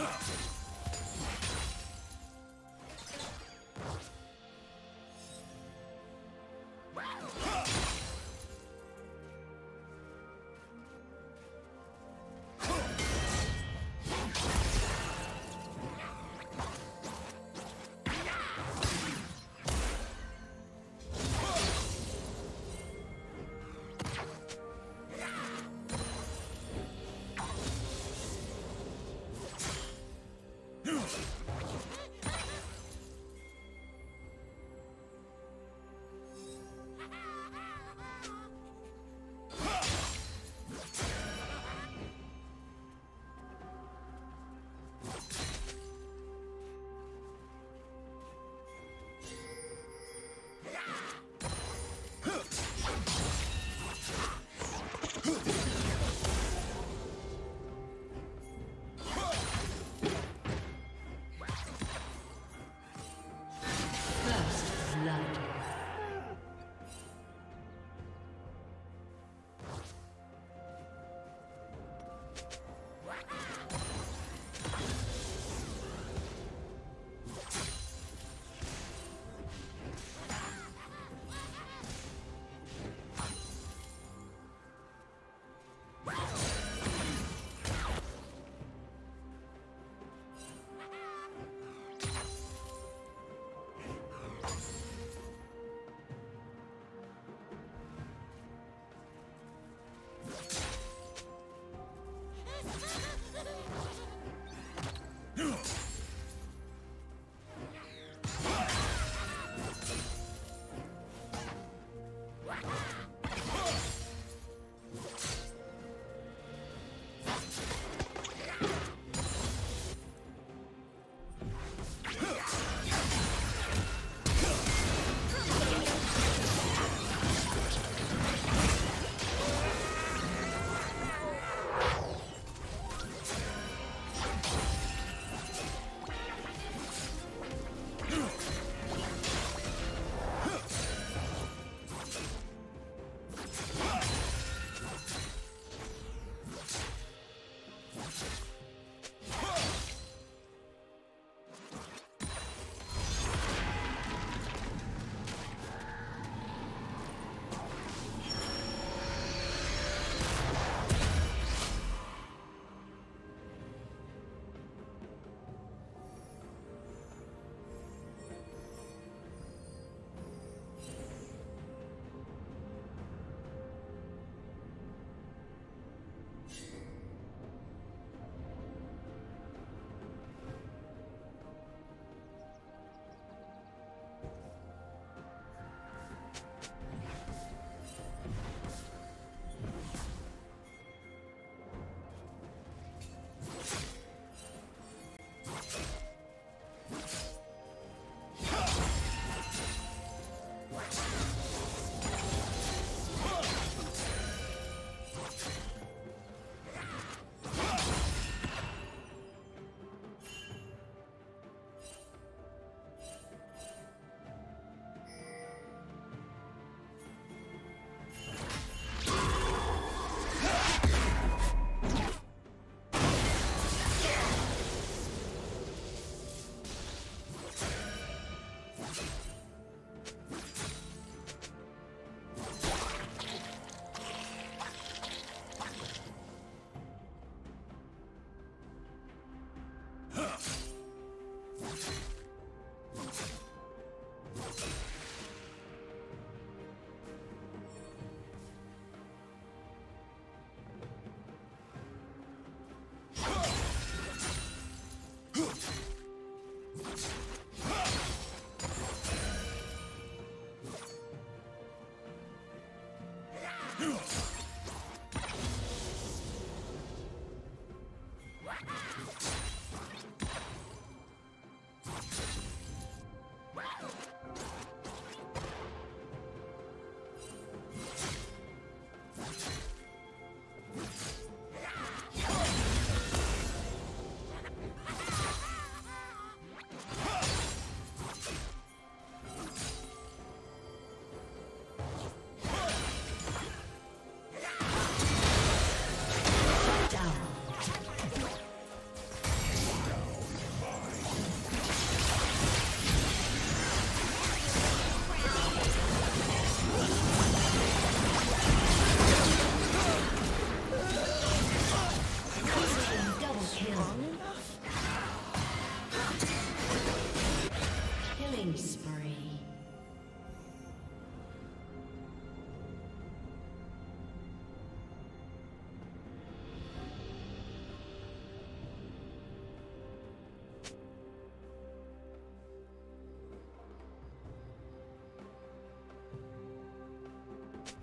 Huh.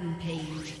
Rampage.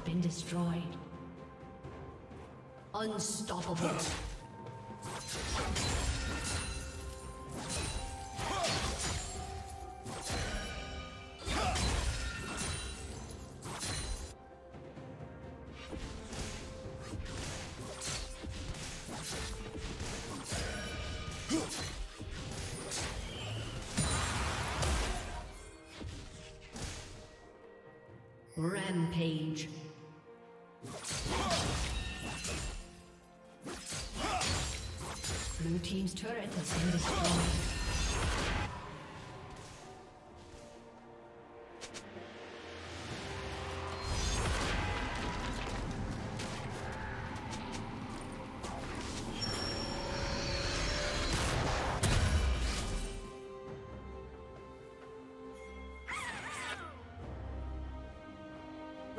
Been destroyed. Unstoppable.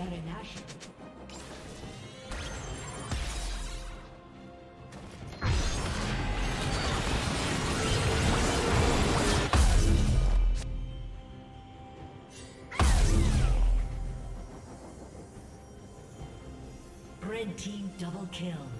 Marinache. Red team double kill.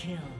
Kill.